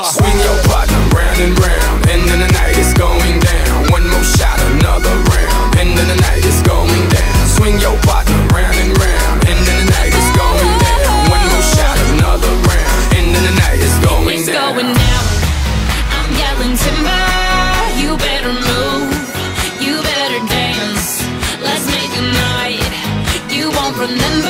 Timber. Swing your partner round and round, and then the night is going down. One more shot, another round, and then the night is going down. Swing your partner round and round, and then the night is going down. One more shot, another round, and then the night is going It's down. going down. I'm yelling timber. You better move. You better dance. Let's make a night. You won't remember.